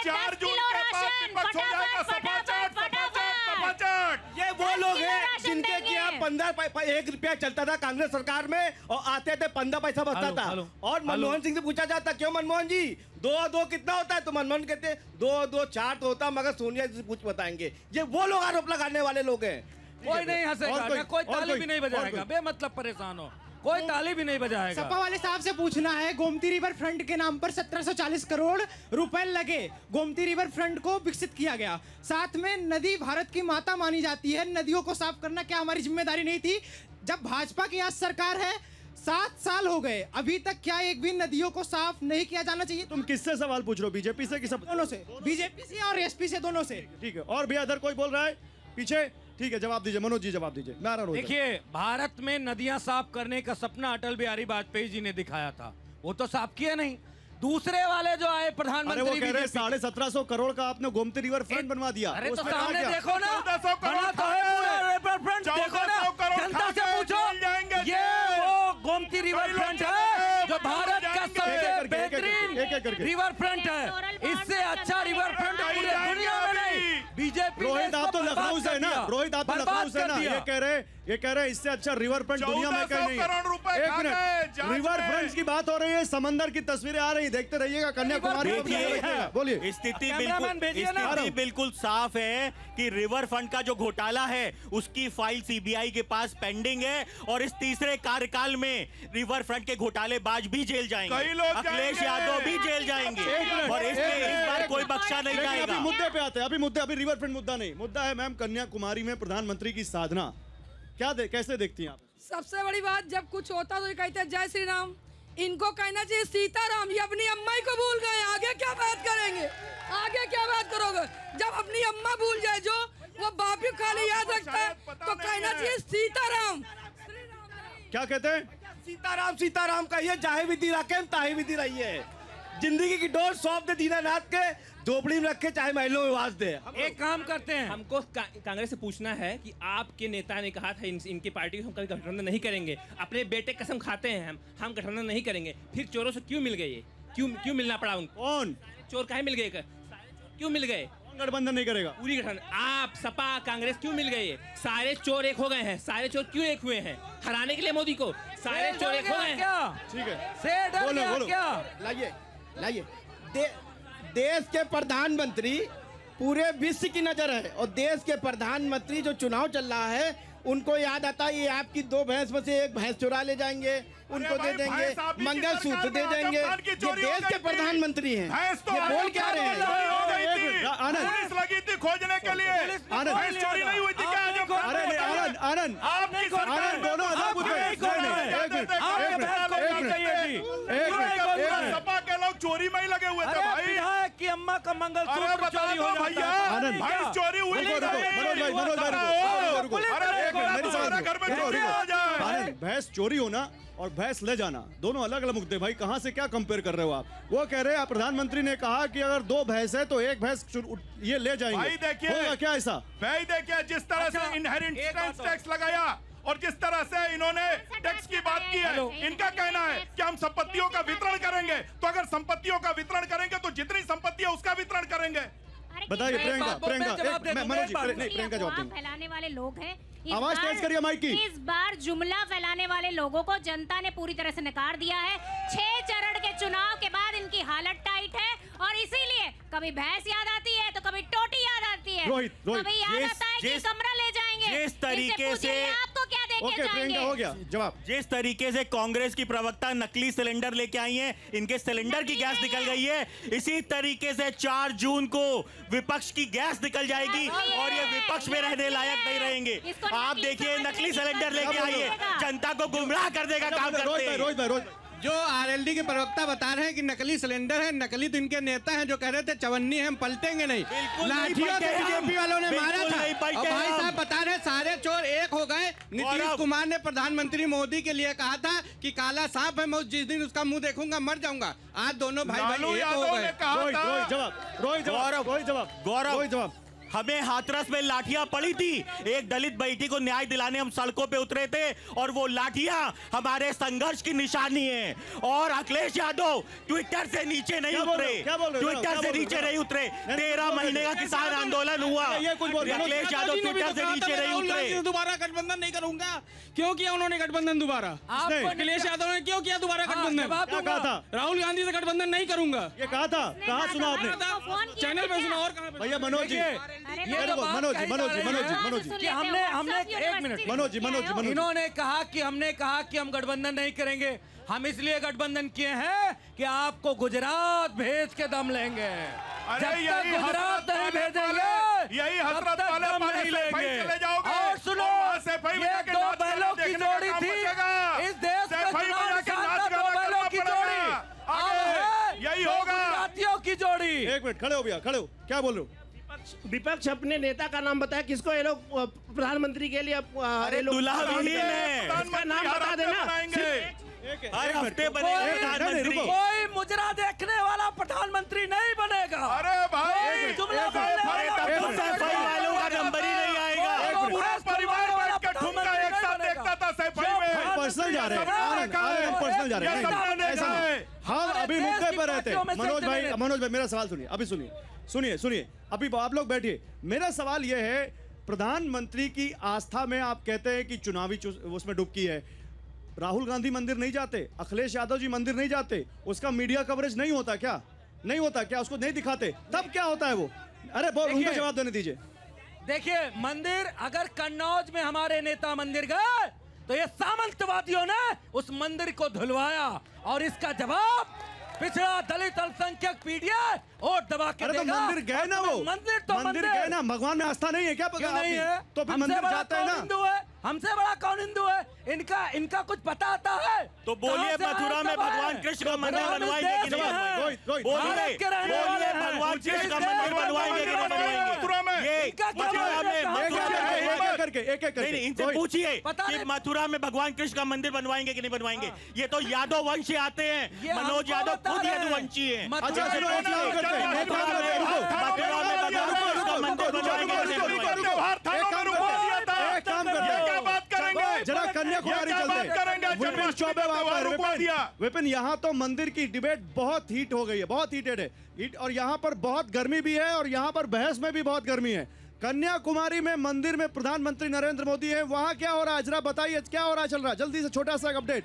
चार जून के बाद विपक्ष हो जाएगा फटाफट सपाचट फटाफट सपाचट सपाचट ये वो दस लोग किलो हैं राशन जिनके देंगे। कि आप पंद्रह एक रुपया चलता था कांग्रेस सरकार में और आते थे पंद्रह पैसा बचता था। आलो, और मनमोहन सिंह से पूछा जाता क्यों मनमोहन जी? दो दो कितना होता है? तो मनमोहन कहते दो दो चार तो होता मगर सोनिया जी से पूछ बताएँगे। ये वो लोग आरोप लगाने वाले लोग हैं। कोई नहीं हंसेगा कोई- ना कोई और ताली भी नहीं बजाएगा। बेमतलब परेशान हो। कोई ताली भी नहीं बजाएगा। सपा वाले साहब से पूछना है गोमती रिवर फ्रंट के नाम पर 1740 करोड़ रुपए लगे। गोमती रिवर फ्रंट को विकसित किया गया। साथ में नदी भारत की माता मानी जाती है। नदियों को साफ़ करना क्या हमारी ज़िम्मेदारी नहीं थी? जब भाजपा की आज सरकार है सात साल हो गए। अभी तक क्या एक भी नदियों को साफ़ नहीं किया जाना चाहिए? तुम किससे सवाल पूछ रहे हो? बीजेपी से कि सब दोनों से। बीजेपी से और एसपी से दोनों से। ठीक है। और भी अदर कोई बोल रहा है? पीछे ठीक है जवाब दीजिए मनोज जी जवाब दीजिए। इधर। देखिए भारत में नदियाँ साफ़ करने का सपना अटल बिहारी वाजपेयी जी ने दिखाया था। वो तो साफ़ किया नहीं। दूसरे वाले जो आए प्रधानमंत्री कह रहे साढ़े सत्रह सौ करोड़ का आपने गोमती रिवर फ्रंट बनवा दिया। अरे तो सामने देखो ना। बना तो है। पूरा रिवर फ्रंट देखो ना। जनता से पूछो। ये वो गोमती रिवर फ्रंट है जो भारत का सबसे बेहतरीन रिवर फ्रंट है। आप तो से है ना? रोहित आप लखनऊ से ना? ये कह रहे ये कह रहे हैं इससे अच्छा रिवर फ्रंट दुनिया में कहीं नहीं करोड़ रुपए एक मिनट रिवर फ्रंट की बात हो रही है समंदर की तस्वीरें आ रही देखते रहिएगा कन्याकुमारी। बोलिए। स्थिति बिल्कुल स्थिति बिल्कुल साफ़ है कि रिवर फ्रंट का जो घोटाला है उसकी फ़ाइल सीबीआई के पास पेंडिंग है और इस तीसरे कार्यकाल में रिवर फ्रंट के घोटालेबाज भी जेल जाएँगे। कई लोग अखिलेश यादव भी जेल जाएँगे। और इसलिए इस बार कोई बख्शा नहीं जाएगा। अभी मुद्दे पे आते हैं अभी मुद्दे अभी रिवर फ्रंट मुद्दा नहीं। मुद्दा है मैम कन्याकुमारी में प्रधानमंत्री की साधना। क्या दे, कैसे देखती हैं आप? सबसे बड़ी बात जब कुछ होता तो ये कहते हैं जय श्री राम इनको कहना चाहिए सीताराम ये अपनी अम्मा को भूल गए। आगे क्या बात करेंगे? आगे क्या बात करोगे? जब अपनी अम्मा भूल जाए जो वो बाप ही खाली याद रखता है तो कहना चाहिए सीताराम। क्या कहते हैं? सीताराम सीताराम कहिए चाहे विधि रखे ताहे विधि रहिए ज़िंदगी की डोर सौंप दे दीनानाथ के झोपड़ी में रखे चाहे महलों में वास दे। एक काम करते हैं। हमको कांग्रेस से पूछना है कि आपके नेता ने कहा था इन, इनकी पार्टी को हम कभी गठबंधन नहीं करेंगे। अपने बेटे कसम खाते हैं हम हम गठबंधन नहीं करेंगे। फिर चोरों से क्यों मिल गए क्यों क्यों मिलना पड़ा उनको? कौन? चोर काहे मिल गए? क्यों मिल गए? गठबंधन नहीं करेगा? पूरी गठबंधन। आप सपा कांग्रेस क्यों मिल गए? सारे चोर एक हो गए हैं। सारे चोर क्यों एक हुए हैं? हराने के लिए मोदी को। सारे चोर एक हो गए हैं। ठीक है। बोलो, बोलो। क्या? लाइए लाइए। दे, देश के प्रधानमंत्री पूरे विश्व की नज़र है और देश के प्रधानमंत्री जो चुनाव चल रहा है उनको याद आता है ये आपकी दो भैंस में से एक भैंस चुरा ले जाएँगे उनको दे देंगे की मंगलसूत्र दे देंगे। ये देश के प्रधानमंत्री हैं। तो ये बोल क्या रहे हैं? आनंद। लगी थी खोजने के लिए। आनंद। चोरी नहीं हुई थी क्या? आनंद आनंद। आनंद दोनों अलग मुद्दे हैं। आपके नहीं, नहीं, एक मिनट एक मिनट एक मिनट एक मिनट एक मिनट सपा के लोग चोरी में ही लगे हुए थे भाई। की अम्मा का मंगलसूत्र चोरी हो भैया। भैंस चोरी हुई भाई, भाई, घर में चोरी हो जाए। भैंस चोरी होना और भैंस ले जाना दोनों अलग अलग मुद्दे भाई कहाँ से क्या कंपेयर कर रहे हो आप? वो कह रहे हैं प्रधानमंत्री ने कहा कि अगर दो भैंस है तो एक भैंस ये ले जाएँगे। भाई देखिए क्या ऐसा? भाई देखिए जिस तरह अच्छा, से इनहेरिटेंस। टैक्स लगाया और जिस तरह से इन्होंने टैक्स की बात की है? इनका कहना है कि हम संपत्तियों का वितरण करेंगे तो अगर संपत्तियों का वितरण करेंगे तो जितनी संपत्ति है उसका वितरण करेंगे। बताइए प्रियंका प्रियंका मनोज जी बात। नहीं प्रियंका जवाब फैलाने वाले लोग हैं। आवाज़ तेज करिए माइक की। इस बार जुमला फैलाने वाले लोगों को जनता ने पूरी तरह से नकार दिया है। छह चरण के चुनाव के बाद इनकी हालत टाइट है और इसीलिए कभी भैंस याद आती है तो कभी टोटी याद आती है। रोहित, रोहित, कभी याद जिस- आता है कि कमरा ले जाएँगे। जिस तरीके से- आपको क्या देके ओके प्रियंका हो गया जवाब। जिस तरीके से कांग्रेस की प्रवक्ता नकली सिलेंडर लेके आई हैं इनके सिलेंडर की गैस निकल गई है। इसी तरीके से चार जून को विपक्ष की गैस निकल जाएगी और ये विपक्ष में रहने लायक नहीं रहेंगे। आप देखिए नकली सिलेंडर लेके आइए जनता को गुमराह कर देगा काम करते हैं रोहित भाई रोहित जो आरएलडी के प्रवक्ता बता रहे हैं कि नकली सिलेंडर है नकली तो इनके नेता हैं जो कह रहे थे चवन्नी है हम पलटेंगे नहीं। लाठियों से बीजेपी वालों ने मारा था। और भाई साहब बता रहे हैं, सारे चोर एक हो गए। नीतीश कुमार ने प्रधानमंत्री मोदी के लिए कहा था कि काला सांप है मैं उस जिस दिन उसका मुँह देखूँगा मर जाऊँगा। आज दोनों भाई भाई एक हो गए। गौरव। जवाब गौरव। हमें हाथरस में लाठियाँ पड़ी थी। एक दलित बेटी को न्याय दिलाने हम सड़कों पे उतरे थे और वो लाठियाँ हमारे संघर्ष की निशानी है। और अखिलेश यादव ट्विटर से नीचे नहीं उतरे? ट्विटर से? नीचे नहीं उतरे। तेरह महीने का किसान आंदोलन हुआ? अखिलेश यादव ट्विटर से नीचे नहीं उतरे। दोबारा गठबंधन नहीं करूँगा। क्यों किया उन्होंने गठबंधन दोबारा? अखिलेश यादव ने क्यों किया दोबारा हाँ, गठबंधन? कहा था? राहुल गांधी से गठबंधन नहीं करूँगा। ये कहा था। कहा सुना आपने? चैनल पे सुना और कहाँ भैया मनोज जी ये तो देखो, बात मनोज जी मनोज जी मनोज जी मनोज जी। कि हमने हमने एक मिनट मनोज जी मनोज जी मनोज इन्होंने कहा कि हमने कहा कि हम गठबंधन नहीं करेंगे। हम इसलिए गठबंधन किए हैं कि आपको गुजरात भेज के दम लेंगे। जब तक यही गुजरात नहीं भेजेंगे यही हसरत वाले दम नहीं लेंगे। और सुनो ये दो बैलों की जोड़ी थी। इस देश में चुनाव निशान दो बैलों की जोड़ी। है। यही होगा। गुजरातियों की जोड़ी। एक मिनट खड़े हो भैया खड़े हो। क्या बोल? रहे हो विपक्ष अपने नेता का नाम बताया किसको ये लोग प्रधानमंत्री के लिए अरे दुल्हा है। इसका नाम बता देना। हर हफ़्ते बनेगा कोई मुजरा देखने वाला प्रधानमंत्री नहीं बनेगा। अरे भाई कोई जुमला बोलने वाला तो सैफई वालों का नंबर ही नहीं आएगा। परिवार एक साथ देखता था पर्सनल जा रहे हैं। पर्सनल जा रहे है। अभी मुद्दे पर रहते मनोज भाई मनोज भाई मेरा सवाल सुनिए। अभी सुनिए सुनिए सुनिए। अभी आप लोग बैठिए। मेरा सवाल यह है प्रधानमंत्री की आस्था में आप कहते हैं कि चुनावी उसमें डुबकी है। राहुल गांधी मंदिर नहीं जाते अखिलेश यादव जी मंदिर नहीं जाते उसका मीडिया कवरेज नहीं होता क्या? नहीं होता क्या? उसको नहीं दिखाते। तब क्या होता है वो? अरे उनको जवाब देने दीजिए। देखिए मंदिर अगर कन्नौज में हमारे नेता मंदिर गए तो ये सामंतवादियों ने उस मंदिर को धुलवाया और इसका जवाब पिछड़ा दलित अल्पसंख्यक पीढ़िया और दबा के तो मंदिर गए ना वो। मंदिर तो मंदिर गए ना। भगवान में आस्था नहीं है क्या पता नहीं है? तो फिर मंदिर जाते हैं ना। हिंदू है? हमसे बड़ा कौन हिंदू है? इनका इनका कुछ पता आता है? तो बोलिए मथुरा में भगवान कृष्ण का मंदिर बनवाएँगे कि नहीं? में हैं। बोलिए बोलिए भगवान कृष्ण का मंदिर बनवाएँगे कि नहीं बनवाएँगे। मथुरा में? ये इनका क्या मथुरा में एक एक करके एक एक करके नहीं इनसे पूछिए कि मथुरा में भगवान कृष्ण का मंदिर बनवाएँगे कि नहीं बनवाएँगे? ये तो यादव वंश आते हैं। मनोज यादव खुद हैं। यदुवंशी है। अच्छा सुनो एक काम करते हैं हैं मथुरा में भगवान कृष्ण का मंदिर बनवाएँगे विपिन यहाँ तो मंदिर की डिबेट बहुत हीट हो गई है बहुत हीटेड है। हीट और यहाँ पर बहुत गर्मी भी है और यहाँ पर बहस में भी बहुत गर्मी है। कन्याकुमारी में मंदिर में प्रधानमंत्री नरेंद्र मोदी है वहाँ क्या हो रहा है? जरा बताइए क्या हो रहा है चल रहा है? जल्दी से छोटा सा अपडेट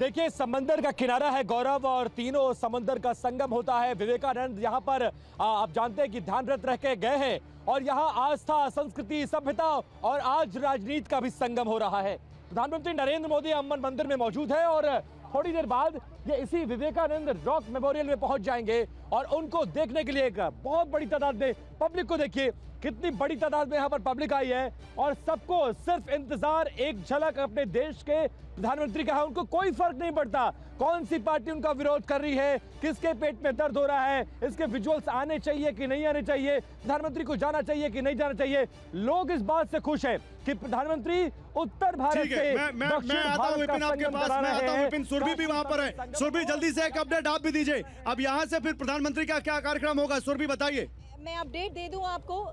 देखिए समंदर का किनारा है गौरव और तीनों समंदर का संगम होता है। विवेकानंद यहाँ पर आ, आप जानते हैं कि ध्यानरत रह के गए हैं। और यहाँ आस्था, संस्कृति, सभ्यता और आज राजनीति का भी संगम हो रहा है। प्रधानमंत्री नरेंद्र मोदी अमन मंदिर में मौजूद है और थोड़ी देर बाद ये इसी विवेकानंद रॉक मेमोरियल में पहुँच जाएँगे और उनको देखने के लिए एक बहुत बड़ी तादाद में पब्लिक को देखिए। कितनी बड़ी तादाद में यहाँ पर पब्लिक आई है और सबको सिर्फ़ इंतज़ार एक झलक अपने देश के प्रधानमंत्री का है उनको कोई फ़र्क नहीं पड़ता। कौन सी पार्टी उनका विरोध कर रही है किसके पेट में दर्द हो रहा है इसके विजुअल्स आने चाहिए कि नहीं आने चाहिए प्रधानमंत्री को जाना चाहिए कि नहीं जाना चाहिए? लोग इस बात से खुश हैं कि प्रधानमंत्री उत्तर भारत से मैं मैं मैं आता हूँ विपिन आपके पास मैं आता हूँ विपिन सुरभि भी वहाँ पर है। सुरभि जल्दी से एक अपडेट आप भी दीजिए। अब यहाँ से फिर प्रधानमंत्री का क्या कार्यक्रम होगा सुरभि बताइए। मैं अपडेट दे दूँ आपको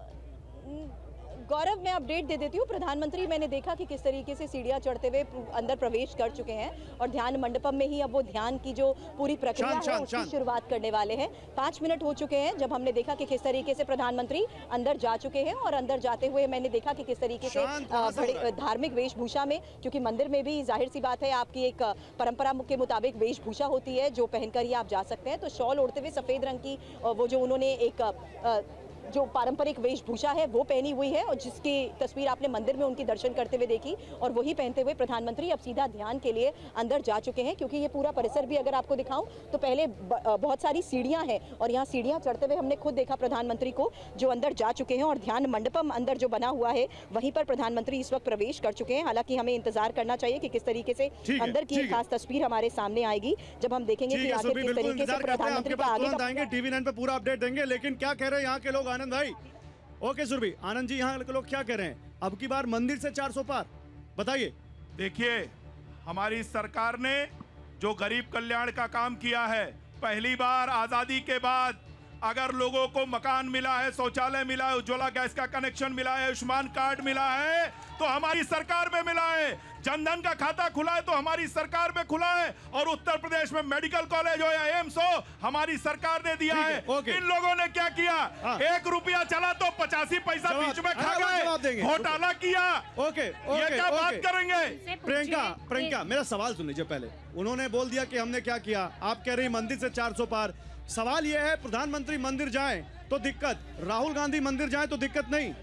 गौरव मैं अपडेट दे देती हूँ। प्रधानमंत्री मैंने देखा कि किस तरीके से सीढ़ियाँ चढ़ते हुए अंदर प्रवेश कर चुके हैं और ध्यान मंडपम में ही अब वो ध्यान की जो पूरी प्रक्रिया है उसकी शुरुआत करने वाले हैं। पाँच मिनट हो चुके हैं जब हमने देखा कि किस तरीके से प्रधानमंत्री अंदर जा चुके हैं और अंदर जाते हुए मैंने देखा कि किस तरीके से? धार्मिक वेशभूषा में क्योंकि मंदिर में भी ज़ाहिर सी बात है आपकी एक परंपरा के मुताबिक वेशभूषा होती है जो पहनकर ही आप जा सकते हैं। तो शॉल ओढ़ते हुए सफ़ेद रंग की वो जो उन्होंने एक जो पारंपरिक वेशभूषा है वो पहनी हुई है और जिसकी तस्वीर आपने मंदिर में उनकी दर्शन करते हुए देखी और वही पहनते हुए प्रधानमंत्री अब सीधा ध्यान के लिए अंदर जा चुके हैं क्योंकि ये पूरा परिसर भी अगर आपको दिखाऊँ तो पहले बहुत सारी सीढ़ियाँ हैं और यहाँ सीढ़ियाँ चढ़ते हुए हमने खुद देखा प्रधानमंत्री को जो अंदर जा चुके हैं और ध्यान मंडपम अंदर जो बना हुआ है वहीं पर प्रधानमंत्री इस वक्त प्रवेश कर चुके हैं। हालाँकि हमें इंतज़ार करना चाहिए कि किस तरीके से अंदर की। खास तस्वीर हमारे सामने आएगी। जब हम देखेंगे कि आखिर किस तरीके से प्रधानमंत्री का आगे टीवी नाइन पे पूरा अपडेट देंगे लेकिन क्या कह रहे हैं यहाँ के लोग? आनंद भाई। ओके, सुरभि, आनंद जी यहाँ लोग क्या कह रहे हैं? अब की बार मंदिर से 400 पार। बताइए। देखिए, हमारी सरकार ने जो गरीब कल्याण का काम किया है, पहली बार आज़ादी के बाद अगर लोगों को मकान मिला है, शौचालय मिला है, उज्ज्वला गैस का कनेक्शन मिला है, आयुष्मान कार्ड मिला है तो हमारी सरकार में मिला है। जनधन का खाता खुला है तो हमारी सरकार में खुला है और उत्तर प्रदेश में मेडिकल कॉलेज हो या एम्स हो हमारी सरकार ने दिया है इन लोगों ने क्या किया? हाँ। एक रुपया चला तो पचासी पैसा बीच में खा हाँ, जवाब गए घोटाला किया। ओके ओके ये क्या बात करेंगे? प्रियंका प्रियंका मेरा सवाल सुन लीजिए पहले। उन्होंने बोल दिया कि हमने क्या किया? आप कह रही मंदिर से 400 पार। सवाल यह है प्रधानमंत्री मंदिर जाएँ तो दिक्कत। राहुल गांधी मंदिर जाएँ तो दिक्कत नहीं।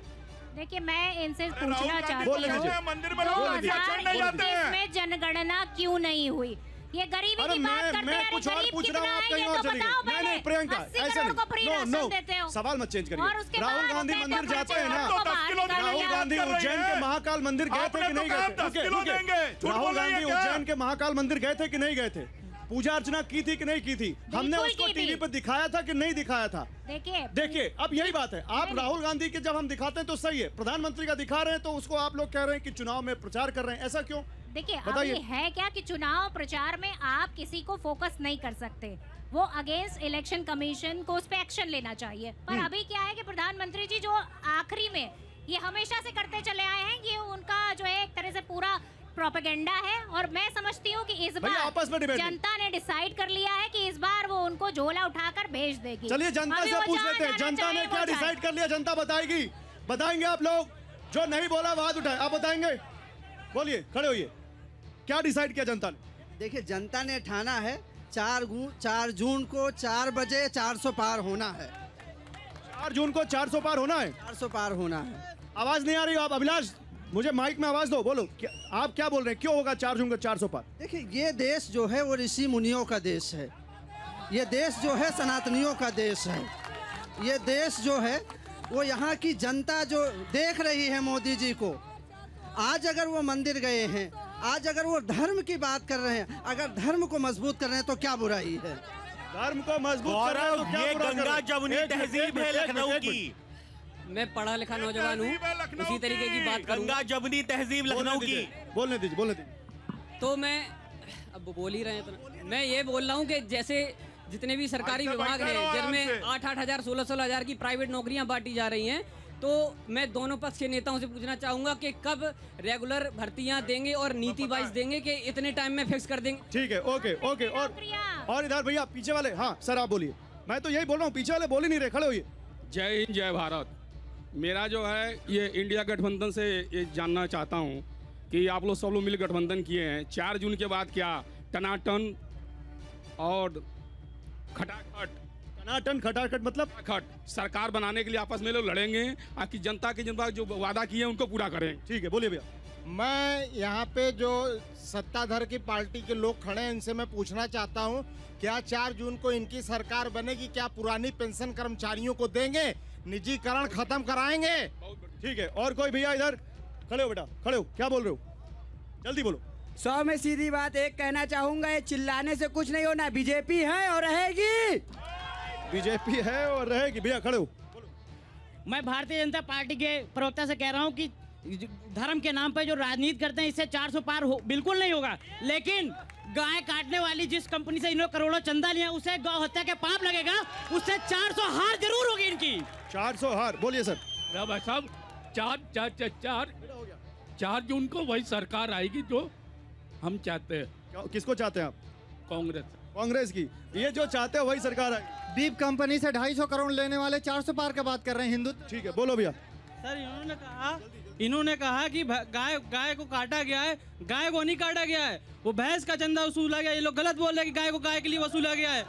देखिए मैं इनसे पूछना चाहती हूँ मंदिर में लोग हैं। में जनगणना क्यों नहीं हुई? ये गरीबी की बात करते मैं हैं कुछ और पूछ रहा हूँ आप कहीं आएँगे और तो चली गई। नहीं नहीं प्रियंका ऐसे नहीं। नो नो सवाल मत चेंज करिए। राहुल गांधी मंदिर जाते हैं ना। निकाला राहुल गांधी उज्जैन के महाकाल मंदिर गए थे कि तो नहीं गए थे? 10 रुकिए, किलो रुकिए। देंगे। झूठ राहुल गांधी उज्जैन के महाकाल मंदिर गए थे कि नहीं गए थे? पूजा अर्चना की थी कि नहीं की थी? हमने उसको टीवी पर दिखाया था कि नहीं दिखाया था? देखिए देखिए अब यही बात है। आप राहुल गांधी के जब हम दिखाते हैं तो सही है। प्रधानमंत्री का दिखा रहे हैं तो उसको आप लोग कह रहे हैं कि चुनाव में प्रचार कर रहे हैं। ऐसा क्यों? देखिए। अभी है क्या कि चुनाव प्रचार में आप किसी को फोकस नहीं कर सकते? वो अगेंस्ट इलेक्शन कमीशन को उस पर एक्शन लेना चाहिए। पर हम्म। अभी क्या है कि प्रधानमंत्री जी जो आखिरी में ये हमेशा से करते चले आए हैं ये उनका जो है एक तरह से पूरा प्रोपेगेंडा है और मैं समझती हूँ कि इस भैया, आपस में बार जनता ने डिसाइड कर लिया है कि इस बार वो उनको झोला उठाकर भेज देगी। चलिए जनता से पूछ लेते हैं। जनता ने क्या डिसाइड कर लिया जनता बताएगी। बताएँगे आप लोग जो नहीं बोला आवाज़ उठाए। आप बताएँगे? बोलिए खड़े होइए। क्या डिसाइड किया जनता ने? देखिए जनता ने ठाना है चार चार जून को चार बजे 400 पार होना है। चार जून को 400 पार होना है? 400 पार होना है। आवाज़ नहीं आ रही आप अभिलाष? मुझे माइक में आवाज़ दो बोलो। क्या, आप क्या बोल रहे हैं? क्यों होगा चार जून को 400 पार? देखिए ये देश जो है वो ऋषि मुनियों का देश है। ये देश जो है सनातनियों का देश है। ये देश जो है वो यहाँ की जनता जो देख रही है मोदी जी को आज अगर वो मंदिर गए हैं आज अगर वो धर्म की बात कर रहे हैं अगर धर्म को मज़बूत कर रहे हैं तो क्या बुराई है? धर्म को मज़बूत कर रहे हैं तो क्या ये गंगा जमुनी तहजीब है लखनऊ की। मैं पढ़ा लिखा नौजवान हूँ। उसी तरीके की बात गंगा जमुनी तहजीब लखनऊ की। बोलने दीजिए बोलने दीजिए। तो मैं अब बोल ही रहे हैं तो मैं ये बोल रहा हूँ कि जैसे जितने भी सरकारी विभाग बैठे हैं जिनमें आठ आठ हज़ार सोलह सोलह हज़ार की प्राइवेट नौकरियाँ बांटी जा रही हैं तो मैं दोनों पक्ष के नेताओं से पूछना चाहूँगा कि कब रेगुलर भर्तियाँ देंगे और नीति वाइज देंगे कि इतने टाइम में फिक्स कर देंगे? ठीक है ओके ओके और और इधर भैया पीछे वाले हाँ सर आप बोलिए। मैं तो यही बोल रहा हूँ पीछे वाले बोल ही नहीं रहे खड़े होइए। जय हिंद जय भारत। मेरा जो है ये इंडिया गठबंधन से ये जानना चाहता हूँ कि आप लोग सब लोग मिल गठबंधन किए हैं। चार जून के बाद क्या टनाटन और खटाखट। टनाटन खटाखट मतलब? खट सरकार बनाने के लिए आपस में लोग लड़ेंगे ताकि जनता के जनता जो वादा किए हैं उनको पूरा करें। ठीक है बोलिए भैया। मैं यहाँ पे जो सत्ताधार की पार्टी के लोग खड़े हैं इनसे मैं पूछना चाहता हूँ क्या चार जून को इनकी सरकार बनेगी? क्या पुरानी पेंशन कर्मचारियों को देंगे? निजीकरण खत्म कराएँगे। ठीक है और कोई भैया इधर? खड़े हो बेटा खड़े हो। क्या बोल रहे हो? जल्दी बोलो। सौ में सीधी बात एक कहना चाहूँगा ये चिल्लाने से कुछ नहीं होना बीजेपी है और रहेगी। बीजेपी है और रहेगी। भैया खड़े हो। मैं भारतीय जनता पार्टी के प्रवक्ता से कह रहा हूँ कि धर्म के नाम पर जो राजनीति करते हैं इससे 400 पार हो, बिल्कुल नहीं होगा। लेकिन गाय काटने वाली जिस कंपनी से इन्होंने करोड़ों चंदा लिया उसे गौ हत्या के पाप लगेगा उससे 400 हार ज़रूर होगी इनकी। 400 हार बोलिए सर। भाई साहब चार चार चार चार चार जून को वही सरकार आएगी जो हम चाहते हैं। किसको चाहते हैं आप? कांग्रेस। कांग्रेस की। ये जो चाहते हैं वही सरकार है दीप कंपनी से 250 करोड़ लेने वाले 400 पार का बात कर रहे हैं हिंदू। ठीक है बोलो भैया। सर इन्होंने कहा इन्होंने कहा कि गाय गाय को काटा गया है गाय को नहीं काटा गया है। वो भैंस का चंदा वसूला गया ये लोग गलत बोल रहे हैं कि गाय को गाय के लिए वसूला गया है।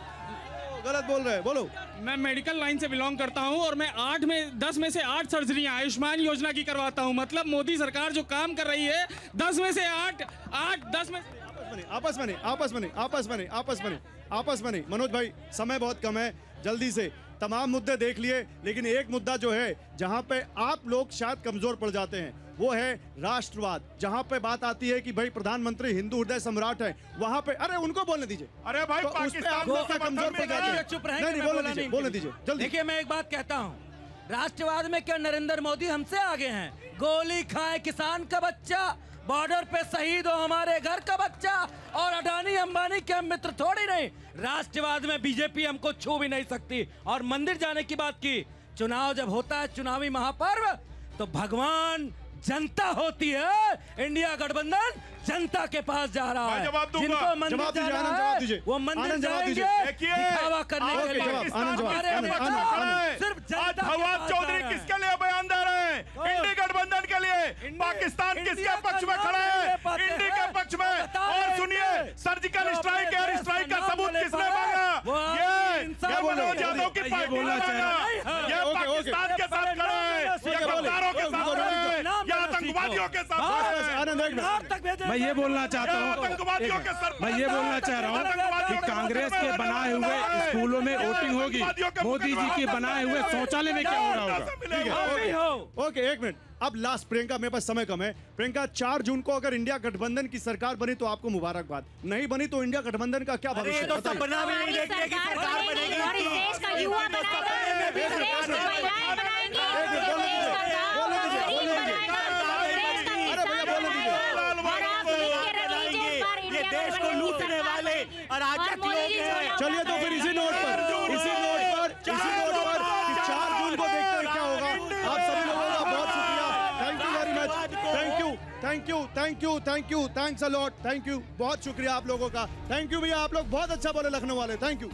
गलत बोल रहे हैं बोलो। मैं मेडिकल लाइन से बिलोंग करता हूँ और मैं आठ में दस में से आठ सर्जरियाँ आयुष्मान योजना की करवाता हूँ। मतलब मोदी सरकार जो काम कर रही है दस में से आठ आठ दस में आपस में नहीं आपस में नहीं आपस में नहीं आपस में नहीं आपस में नहीं। मनोज भाई समय बहुत कम है जल्दी से। तमाम मुद्दे देख लिए लेकिन एक मुद्दा जो है जहाँ पे आप लोग शायद कमज़ोर पड़ जाते हैं वो है राष्ट्रवाद। जहाँ पे बात आती है कि भाई प्रधानमंत्री हिंदू हृदय सम्राट है वहाँ पे अरे उनको बोलने दीजिए। अरे भाई तो उस पे आप कमज़ोर पड़ जाते हैं। चुप रहेंगे नहीं बोलने दीजिए बोलने दीजिए जल्दी। देखिए मैं एक बात कहता हूँ। राष्ट्रवाद में क्या नरेंद्र मोदी हमसे आगे हैं? गोली खाए किसान का बच्चा बॉर्डर पे शहीद हो हमारे घर का बच्चा और अडानी अंबानी के हम मित्र थोड़ी नहीं। राष्ट्रवाद में बीजेपी हमको छू भी नहीं सकती। और मंदिर जाने की बात की, चुनाव जब होता है, चुनावी महापर्व तो भगवान जनता होती है। इंडिया गठबंधन जनता के पास जा रहा है। जिनको मंदिर दीजिए, जाना है, वो मंदिर। जाएँगे दिखावा करने के लिए। सिर्फ़ फवाद चौधरी जा रहे। किसके लिए बयान दे रहे हैं इंडी गठबंधन के लिए। पाकिस्तान किसके पक्ष में खड़ा है? इंडी के पक्ष में। और सुनिए सर्जिकल स्ट्राइक एयर स्ट्राइक का सबूत किसने मांगा? ये ये मनोज यादव की पार्टी ने मांगा ये पाकिस्तान के साथ खड़ा है ये गद्दारों के साथ खड़ा है ये आतंकवादियों के साथ है। मैं ये बोलना चाहता हूँ आतंकवादियों के सर मैं ये बोलना चाह रहा हूँ कि कांग्रेस के बनाए हुए स्कूलों में वोटिंग होगी। मोदी जी के बनाए हुए शौचालय में क्या हो रहा होगा? ओके। ओके एक मिनट। अब लास्ट प्रियंका मेरे पास समय कम है। प्रियंका चार जून को अगर इंडिया गठबंधन की सरकार बनी तो आपको मुबारकबाद। नहीं बनी तो इंडिया गठबंधन का क्या भविष्य है? तो। सपना भी नहीं देखते कि सरकार बनेगी और इस देश का युवा बनाएगा इस देश की महिलाएँ बनाएँगी इस देश का गाँव गरीब बनाएगा इस देश का किसान बनाएगा और आप उन्हीं के रवैये इस बार ये इंडिया देश को लूटने वाले अराजक लोग हैं। चलिए तो फिर इसी नोट पर इसी नोट पर इसी नोट पर चार जून को देखते हैं क्या होगा। आप सभी लोगों का बहुत शुक्रिया thank you very much thank you thank you thank you thank you thanks a lot thank you बहुत शुक्रिया आप लोगों का। थैंक यू भैया आप लोग बहुत अच्छा बोले लखनऊ वाले थैंक यू